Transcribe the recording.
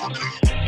Africa.